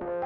아